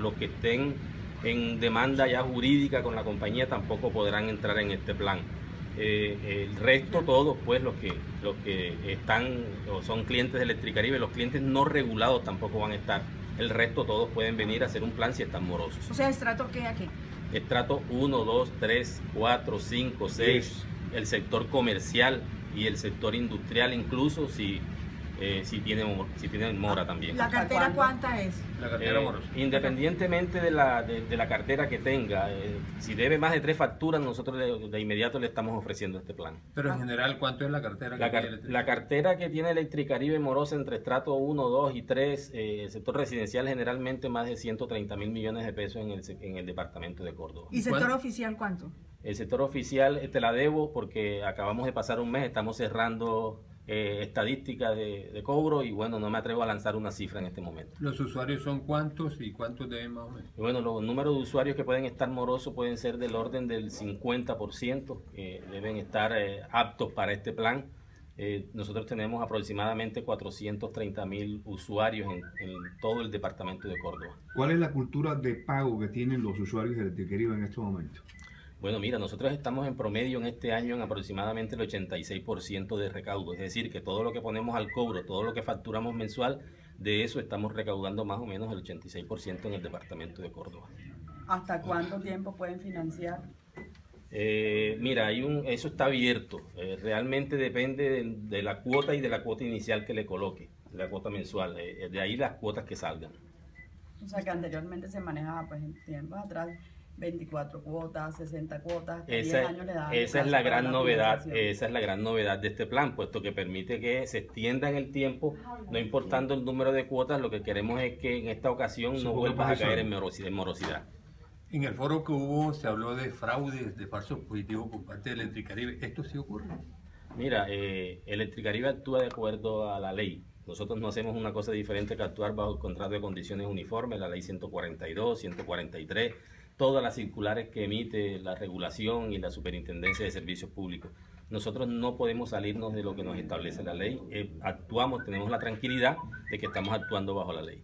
los que estén en demanda ya jurídica con la compañía tampoco podrán entrar en este plan. Eh, el resto, todos, pues los que, los que están o son clientes de Electricaribe, los clientes no regulados tampoco van a estar. El resto, todos pueden venir a hacer un plan si están morosos. O sea, ¿estrato qué aquí? Estrato 1, 2, 3, 4, 5, 6, el sector comercial y el sector industrial incluso si eh, si, tiene, si tiene mora también. ¿La cartera cuánta es? La cartera eh, Independientemente de la, de, la cartera que tenga, eh, si debe más de tres facturas, nosotros de, inmediato le estamos ofreciendo este plan. Pero en general, ¿cuánto es la cartera que tiene La cartera que tiene Electricaribe Morosa entre estrato 1, 2 y 3, el sector residencial generalmente más de 130 mil millones de pesos en el, en el departamento de Córdoba. ¿Y sector oficial cuánto? El sector oficial te la debo porque acabamos de pasar un mes, estamos cerrando eh, estadística de, cobro y bueno, no me atrevo a lanzar una cifra en este momento. ¿Los usuarios son cuántos y cuántos deben más o menos? bueno, los números de usuarios que pueden estar morosos pueden ser del orden del 50%, que deben estar eh, aptos para este plan. Eh, nosotros tenemos aproximadamente 430 mil usuarios en, todo el departamento de Córdoba. ¿Cuál es la cultura de pago que tienen los usuarios de Electriquería en estos momentos? Bueno, mira, nosotros estamos en promedio en este año en aproximadamente el 86% de recaudo, es decir, que todo lo que ponemos al cobro, todo lo que facturamos mensual, de eso estamos recaudando más o menos el 86% en el departamento de Córdoba. ¿Hasta cuánto tiempo pueden financiar? Eh, mira, hay un, eso está abierto. Eh, realmente depende de, la cuota y de la cuota inicial que le coloque, la cuota mensual. Eh, de ahí las cuotas que salgan. O sea que anteriormente se manejaba, pues en tiempos atrás, 24 cuotas, 60 cuotas, esa, años le dan Esa es la gran novedad, esa es la gran novedad de este plan, puesto que permite que se extienda en el tiempo, no importando el número de cuotas, lo que queremos es que en esta ocasión no vuelvas a caer en morosidad. En el foro que hubo se habló de fraudes, de falsos positivos por parte de Electricaribe. ¿Esto sí ocurre? Mira, eh, Electricaribe actúa de acuerdo a la ley. Nosotros no hacemos una cosa diferente que actuar bajo el contrato de condiciones uniformes, la ley 142, 143 todas las circulares que emite la regulación y la superintendencia de servicios públicos. Nosotros no podemos salirnos de lo que nos establece la ley. Eh, actuamos, tenemos la tranquilidad de que estamos actuando bajo la ley.